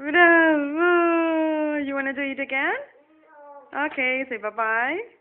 You want to do it again? Okay, say bye-bye.